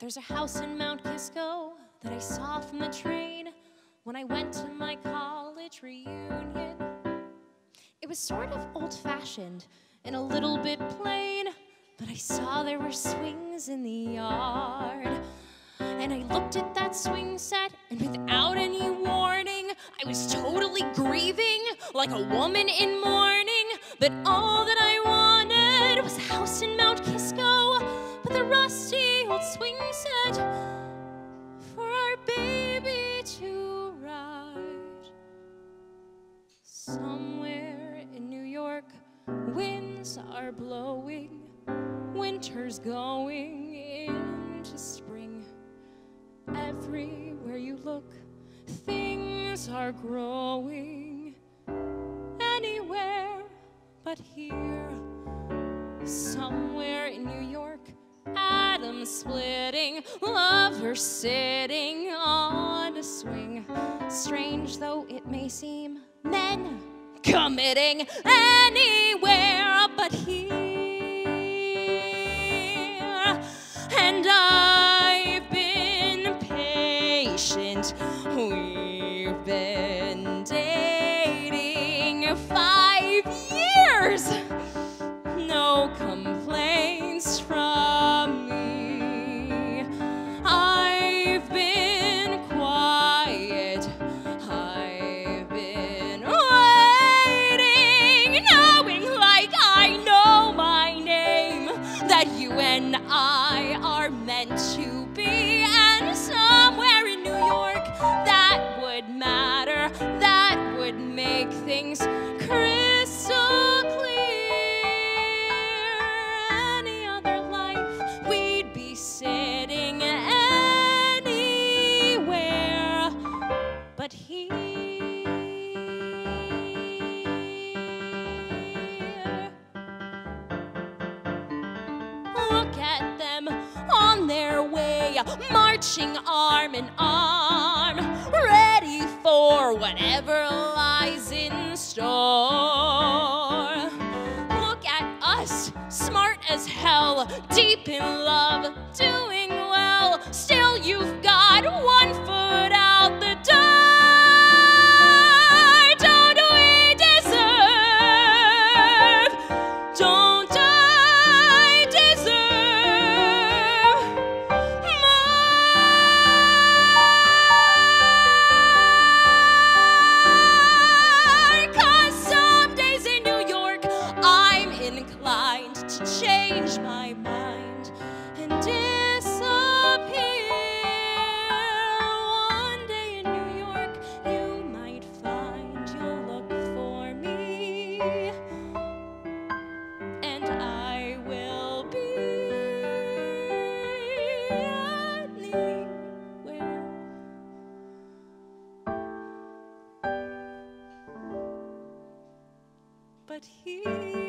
There's a house in Mount Kisco that I saw from the train when I went to my college reunion. It was sort of old fashioned and a little bit plain, but I saw there were swings in the yard. And I looked at that swing set, and without any warning, I was totally grieving like a woman in mourning. But all that I wanted was a house in Mount winter's going into spring. Everywhere you look, things are growing. Anywhere but here, somewhere in New York, atoms splitting, lovers sitting on a swing. Strange though it may seem, men committing anywhere patient. We've been dating five years. No complaints from me. I've been quiet. I've been waiting, knowing like I know my name that you and I are meant to be. Make things crystal clear. Any other life, we'd be sitting anywhere but here. Look at them on their way, marching arm in arm, ready for whatever lies in store. Look at us, smart as hell, deep in love, doing well. Still, you've got one foot. change my mind and disappear. One day in New York, you might find you'll look for me, and I will be anywhere. But here.